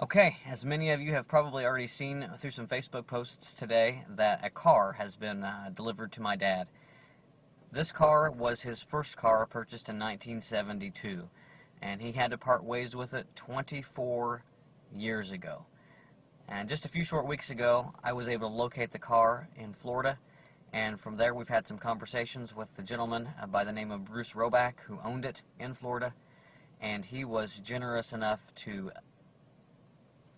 Okay, as many of you have probably already seen through some Facebook posts today, that a car has been uh, delivered to my dad. This car was his first car purchased in 1972, and he had to part ways with it 24 years ago. And just a few short weeks ago, I was able to locate the car in Florida, and from there we've had some conversations with the gentleman by the name of Bruce Roback who owned it in Florida, and he was generous enough to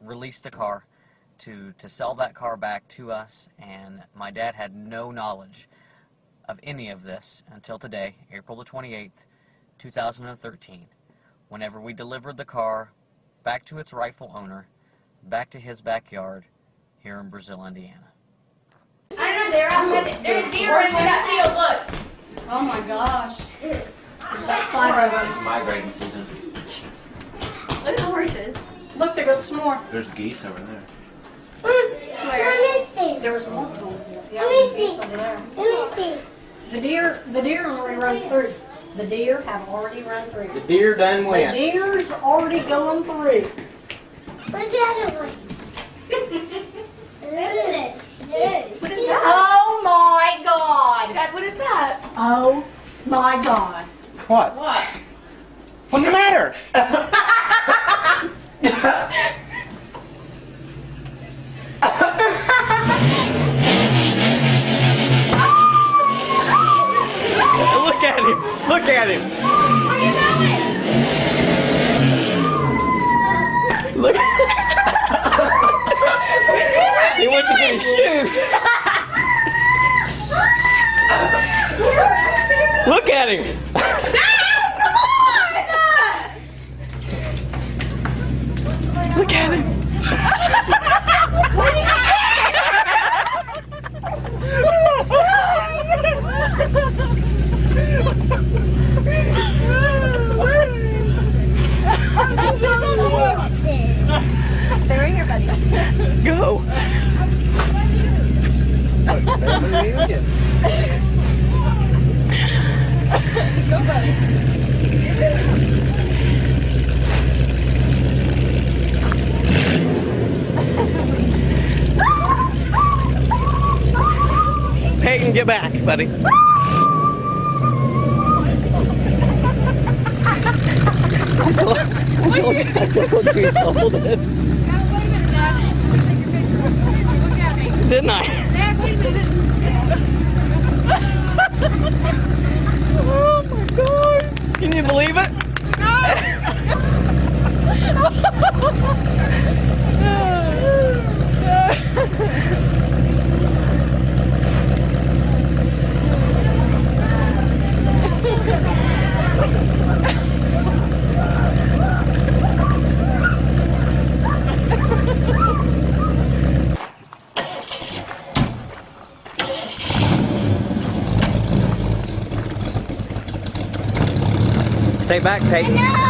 release the car to, to sell that car back to us, and my dad had no knowledge of any of this until today, April the 28th, 2013, whenever we delivered the car back to its rightful owner, back to his backyard here in Brazil, Indiana. I know they're outside. There's deer in that field. Look. Oh my gosh. There's about five of them. It's migrating season. Look at the horses. Look, there goes some more. There's geese over there. Where? There was multiple. Yeah, Let me there's see. over there. Let me see. The deer, the deer already run through. The deer have already run through. The deer done went. The deer's already going through. Where's the other one? Ugh. What is that? Oh my god. God, what is that? Oh my god. What? What? What's the matter? Look at him! Look at him! Where you going? Look! he went to get his shoes. Look at him! Look at him! Stay right here, buddy. Go! Go, Peyton, get back, buddy. Didn't I? Oh my god! Can you believe it? Stay back, Peyton.